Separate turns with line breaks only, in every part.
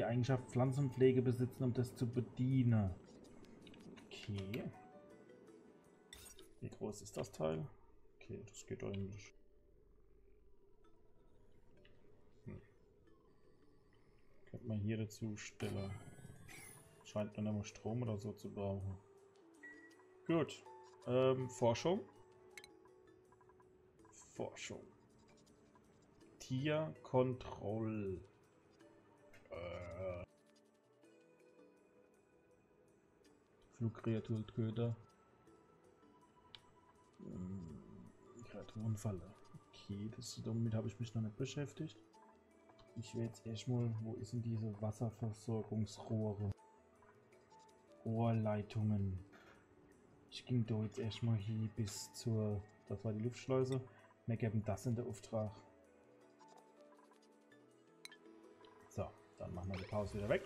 Die Eigenschaft Pflanzenpflege besitzen, um das zu bedienen. Okay. Wie groß ist das Teil? Okay, das geht eigentlich. Hm. Könnte man hier dazu stellen. Scheint man immer Strom oder so zu brauchen. Gut. Ähm, Forschung. Forschung. Tierkontroll. Äh. Flugkreaturköder. Hm, Kreaturenfalle. Okay, das, damit habe ich mich noch nicht beschäftigt. Ich will jetzt erstmal, wo ist denn diese Wasserversorgungsrohre? Rohrleitungen. Ich ging da jetzt erstmal hier bis zur, das war die Luftschleuse. Wir geben das in der Auftrag. So, dann machen wir die Pause wieder weg.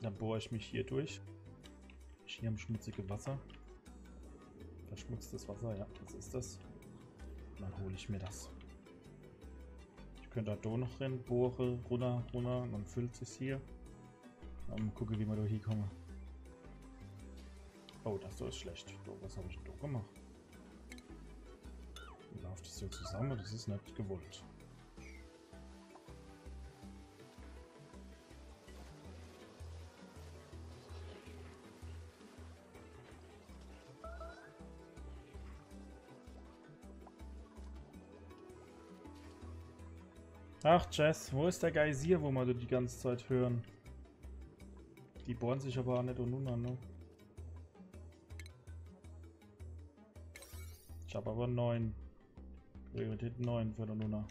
Dann bohre ich mich hier durch. Hier am schmutzige Wasser. Verschmutztes Wasser, ja, das ist das. Dann hole ich mir das. Ich könnte da noch rein, bohre, runter, runter, dann füllt sich hier. Dann gucke, wie wir da hier kommen. Oh, das ist schlecht. Was habe ich denn gemacht? Wie läuft das hier zusammen? Das ist nicht gewollt. Ach, Jess, wo ist der Geysir, wo wir die ganze Zeit hören? Die bohren sich aber auch nicht und nun an, ne? Ich habe aber 9. Priorität 9 für den Luna.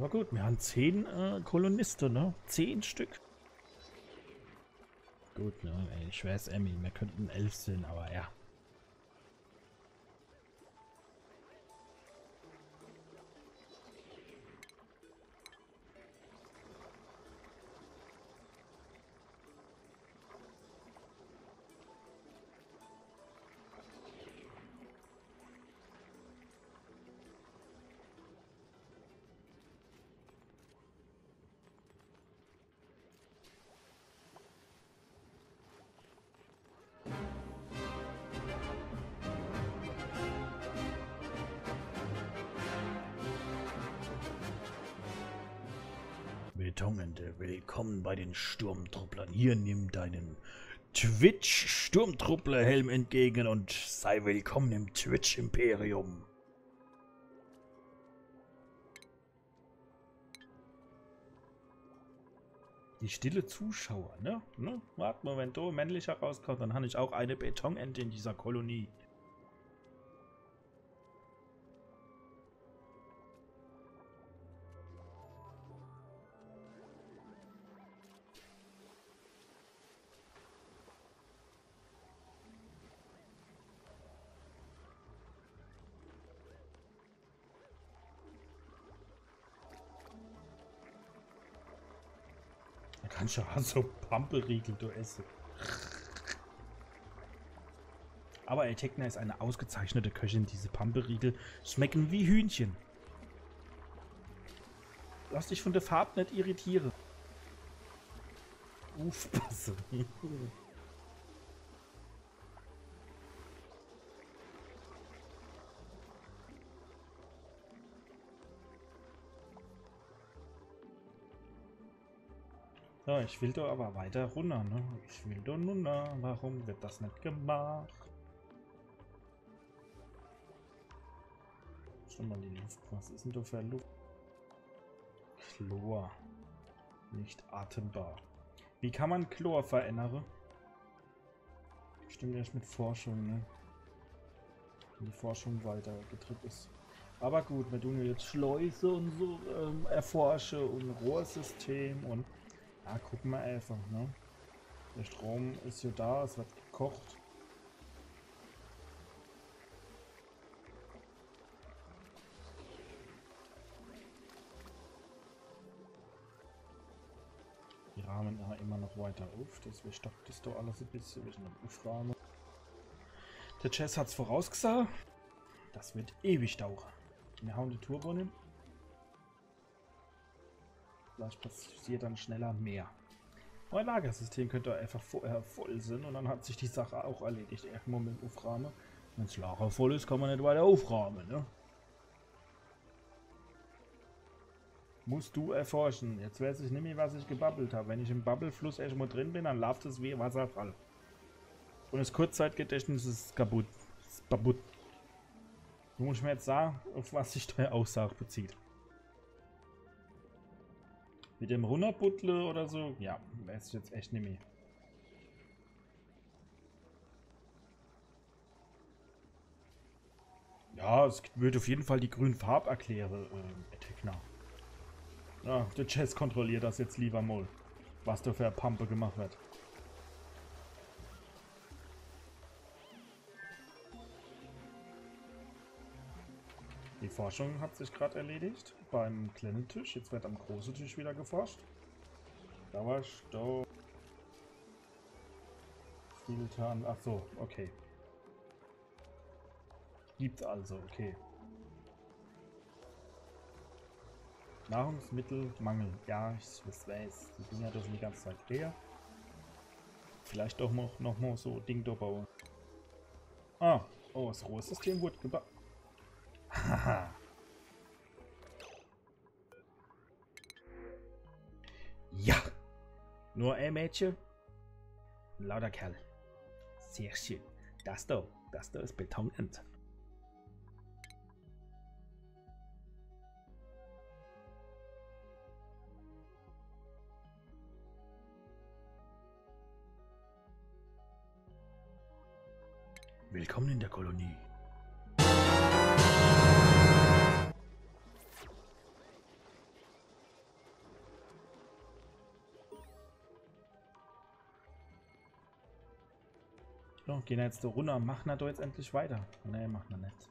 Aber gut, wir haben zehn äh, Kolonisten, ne? Zehn Stück. Gut, ne? Ich weiß, Emmy, wir könnten elf sein, aber ja. Betonende, willkommen bei den Sturmtrupplern. Hier nimm deinen Twitch-Sturmtruppler-Helm entgegen und sei willkommen im Twitch-Imperium. Die stille Zuschauer, ne? ne? Warte wenn da männlicher rauskommt, dann habe ich auch eine Betonente in dieser Kolonie. Kannst ja so Pampelriegel du essen. Aber El Tekna ist eine ausgezeichnete Köchin. Diese Pampelriegel schmecken wie Hühnchen. Lass dich von der Farbe nicht irritieren. Aufpassen. So, ich will doch aber weiter runter, ne? Ich will doch runter. Warum wird das nicht gemacht? Schon mal die Luft. Was ist denn da für Luft? Chlor. Nicht atembar. Wie kann man Chlor verändern? Stimmt erst mit Forschung, ne? in die Forschung weiter getrieben ist. Aber gut, wir tun jetzt Schleuse und so ähm, erforsche und Rohrsystem und ja, gucken wir einfach, ne? Der Strom ist ja da, es wird gekocht. Die Rahmen immer noch weiter auf, deswegen stockt das doch alles ein bisschen, wir sind Aufrahmen. Der Chess hat es vorausgesagt. Das wird ewig dauern. Wir hauen die Turbo hin. Vielleicht passiert dann schneller mehr. Mein Lagersystem könnte einfach vorher voll sein und dann hat sich die Sache auch erledigt. Irgendwo mit dem Aufrahmen. Wenn das Lager voll ist, kann man nicht weiter aufrahmen, ne? Musst du erforschen. Jetzt weiß ich mehr, was ich gebabbelt habe. Wenn ich im Bubblefluss erstmal drin bin, dann läuft es wie Wasserfall. Und das Kurzzeitgedächtnis ist kaputt. Ist kaputt. Du musst mir jetzt sagen, auf was sich deine Aussage bezieht. Mit dem Runterbuttle oder so? Ja, weiß ich jetzt echt nicht mehr. Ja, es würde auf jeden Fall die grünen Farb erklären, äh, Techna. Ja, der Chess kontrolliert das jetzt lieber mal, was da für eine Pampe gemacht wird. Die Forschung hat sich gerade erledigt beim kleinen Tisch. Jetzt wird am großen Tisch wieder geforscht. Sauerstoff. Filtern. Ach so, okay. Gibt's also, okay. Nahrungsmittelmangel. Ja, ich weiß. Die Dinger dürfen die ganze Zeit leer. Vielleicht doch noch, noch mal so Ding bauen. Ah, oh, das Rohrsystem wurde gebaut. Nur ein Mädchen. Lauter Kerl. Sehr schön. Das da, das da ist betonend. Willkommen in der Kolonie. So, gehen jetzt da runter. Machen doch jetzt endlich weiter. Nee, machen wir nicht.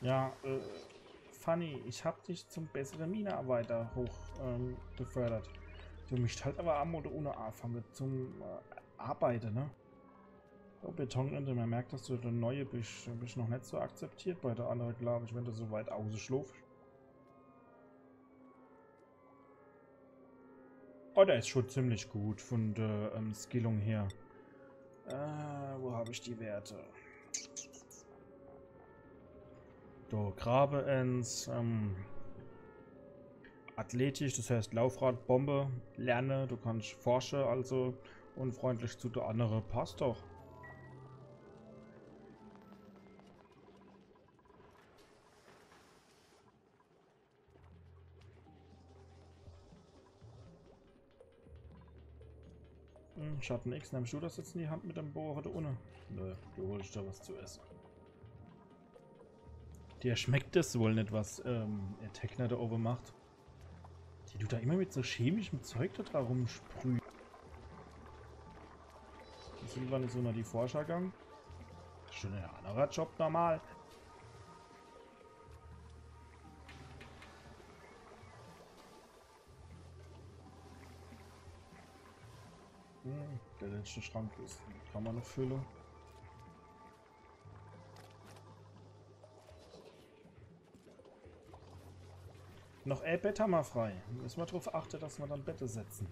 Ja, äh, Funny, ich hab dich zum besseren Minearbeiter hoch ähm, befördert. Du mich halt aber am oder ohne anfangen zum äh, Arbeiten, ne? Oh, Betonende, man merkt, dass du der Neue bist, bist noch nicht so akzeptiert bei der anderen, glaube ich, wenn du so weit ausschlufst. Oh, der ist schon ziemlich gut von der ähm, Skillung her. Äh, wo habe ich die Werte? So, Grabeens, ähm, athletisch, das heißt Laufrad, Bombe, lerne, du kannst forschen, also unfreundlich zu der anderen, passt doch. Schatten X, nimmst du das jetzt in die Hand mit dem Bohrer da ohne? Nö, du holst da was zu essen. Dir schmeckt es wohl nicht, was ähm, der Techner da oben macht. Die du da immer mit so chemischem Zeug da drauf rumsprüht. Sind wir nicht so nach die Forscher gegangen? Schon Job normal. Der letzte Schrank ist, kann man noch füllen. Noch ein Bett haben wir frei. Müssen wir darauf achten, dass wir dann Bette setzen.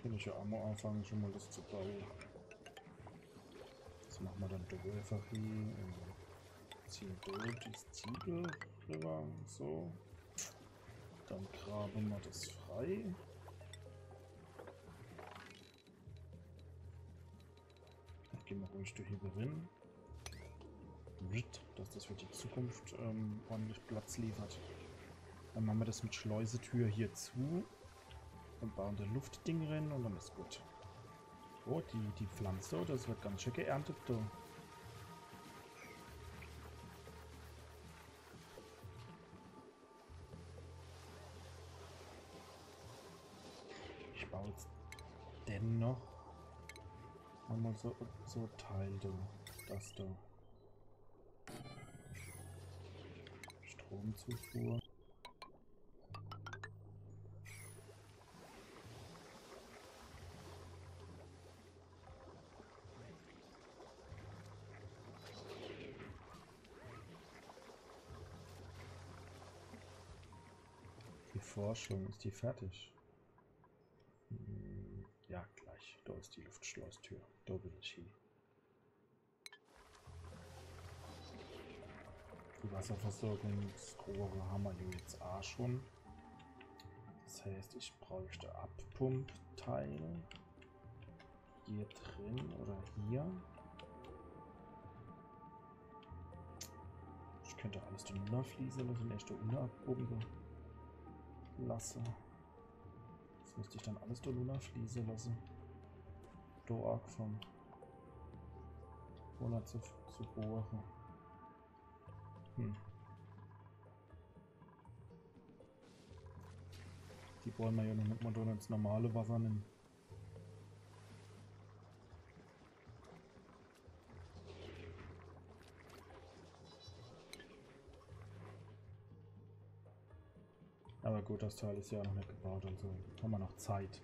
Kann ich ja auch mal anfangen, schon mal das zu bauen. Das machen wir dann durch einfach hier. Ziehen durch das Ziegel rüber. So. Dann graben wir das frei. Gehen wir ruhig durch hier rein. dass das für die Zukunft ähm, ordentlich Platz liefert. Dann machen wir das mit Schleusetür hier zu und bauen den Luftding rein und dann ist gut. Oh, die, die Pflanze, das wird ganz schön geerntet da. So, so Teil da. Das da. Stromzufuhr. Forschung, ist die fertig? Da ist die Luftschleustür. Da will ich hin. Die Wasserversorgungsrohre haben wir jetzt auch schon. Das heißt, ich bräuchte Abpumpteil. Hier drin oder hier. Ich könnte alles drunter fließen lassen, erst da unten abpumpen lasse. Das müsste ich dann alles Luna fließen lassen. Doak vom Luna zu, zu bohren. Hm. Die wollen wir ja noch mit man ins normale Wasser nehmen. Aber gut, das Teil ist ja noch nicht gebaut und so. Haben wir noch Zeit.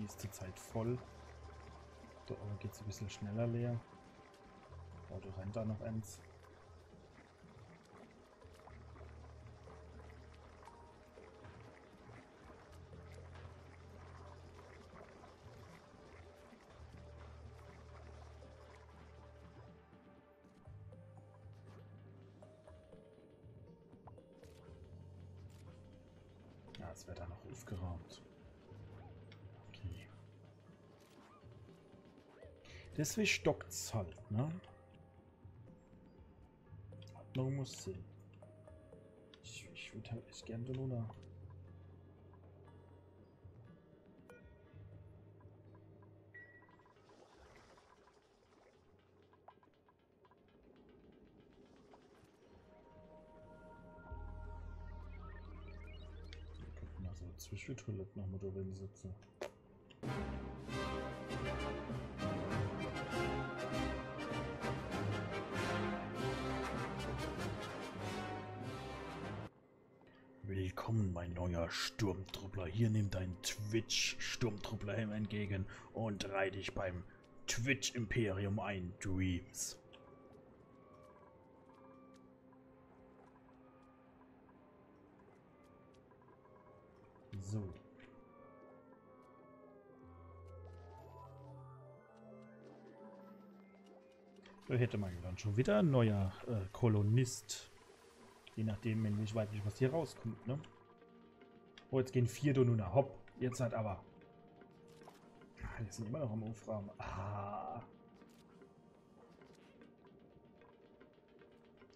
Die ist zurzeit voll. Da geht es ein bisschen schneller leer. Auto rennt da noch eins. Ja, es wird da noch aufgeraumt. Deswegen stockt es halt, ne? Ordnung muss Sinn. Ich, ich würde halt echt gerne Luna. Also Zwischentoiletten noch mit drin sitzen. Sturmtruppler. Hier nimm dein Twitch-Sturmtrupplerhelm entgegen und reih dich beim Twitch-Imperium ein, Dreams. So. Da hätte man dann schon wieder ein neuer äh, Kolonist. Je nachdem, nicht, was hier rauskommt, ne? Oh, jetzt gehen vier Donuna. Hopp. Jetzt halt aber. Ah, die sind immer noch am Aufrahmen. Ah.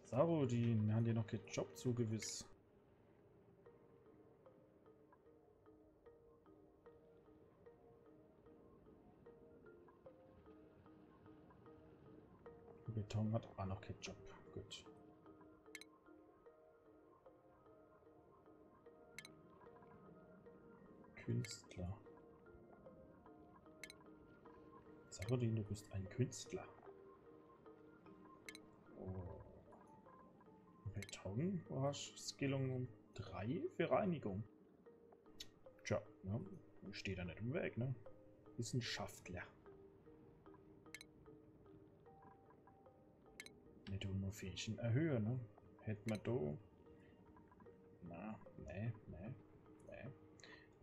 Saro, die haben dir noch keinen Job zugewiss. Beton hat auch noch keinen Job. Gut. Künstler. Sarodin, du bist ein Künstler. Oh. Beton, du hast Skillung um 3 für Reinigung. Tja, ne? steht da nicht im Weg, ne? Wissenschaftler. Nicht nur Fähigkeiten erhöhen, ne? Hätten wir da.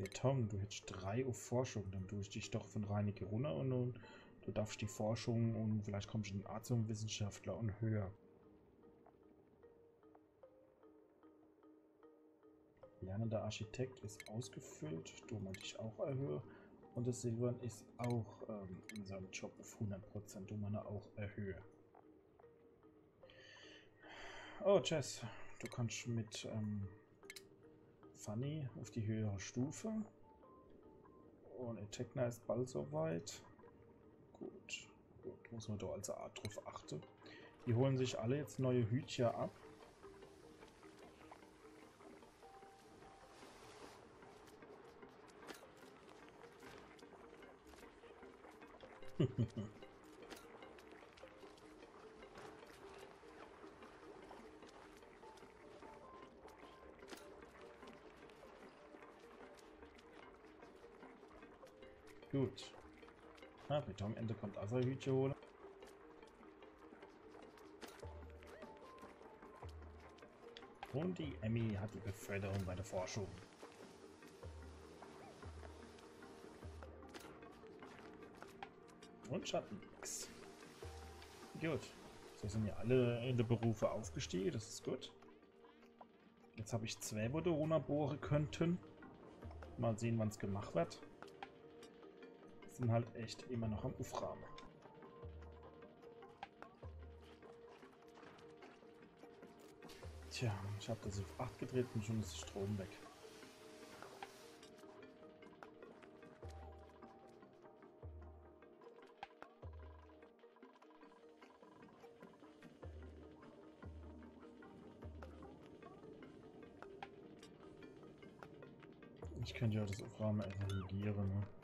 Ne. Beton, du hättest drei auf Forschung, dann tue ich dich doch von Reinecke runter und, und du darfst die Forschung und vielleicht kommst du in Arzt und Wissenschaftler und höher. Lernender Architekt ist ausgefüllt, du man dich auch erhöhe. Und das Silbern ist auch ähm, in seinem Job auf 100%, du man auch erhöhe. Oh, Jess, du kannst mit ähm, Funny auf die höhere Stufe. Und Etekna ist bald soweit. Gut. Gut, muss man doch als Art drauf achten. Die holen sich alle jetzt neue Hütchen ab. Gut. Na, Ende kommt Asserhütchen holen. Und die Emmy hat die Beförderung bei der Forschung. Und Schatten X. Gut. So sind ja alle in der Berufe aufgestiegen, das ist gut. Jetzt habe ich zwei, wo bohren könnten. Mal sehen, wann es gemacht wird. Sind halt echt immer noch am Ufrahmen. Tja, ich habe das auf 8 gedreht und schon ist der Strom weg. Ich könnte ja das Aufrahmen einfach negieren, ne?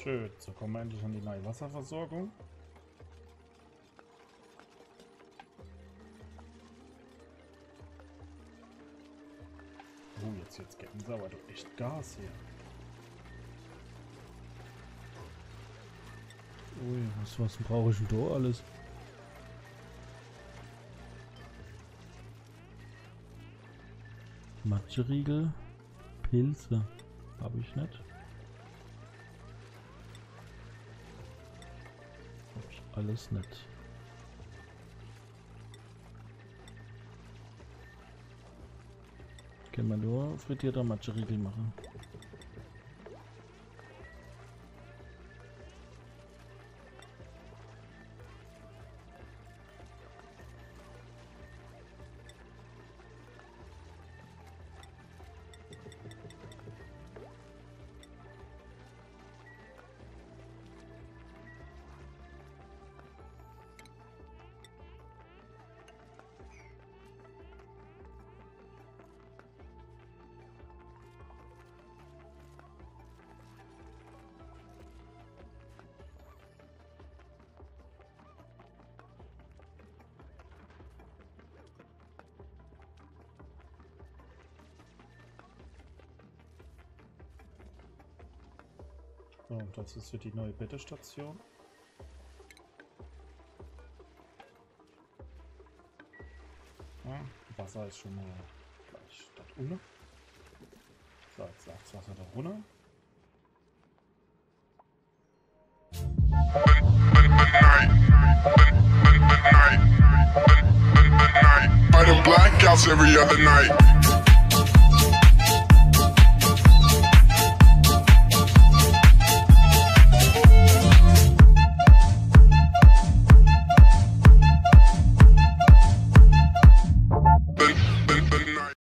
Schön, so kommen wir endlich an die neue Wasserversorgung. Oh, jetzt, jetzt geben sie aber doch echt Gas hier.
Ui, was, was brauche ich denn da alles? Matscheriegel, Pilze, habe ich nicht. Alles nicht. Können wir nur frittierter Matscheriegel machen.
So, das ist für die neue Bettestation. Ja, Wasser ist schon mal gleich dort unten. So, jetzt lag das Wasser da runter.
Blackouts every other night.